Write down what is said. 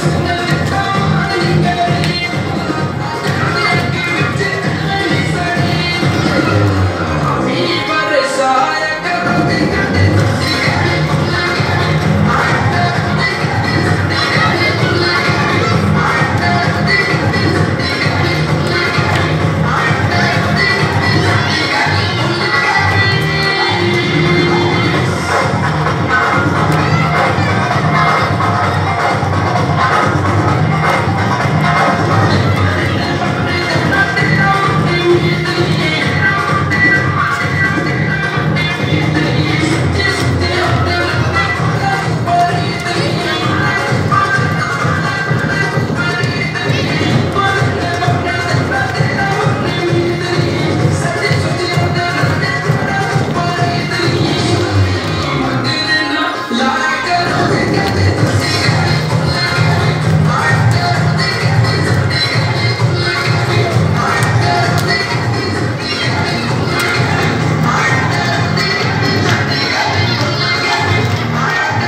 Christ.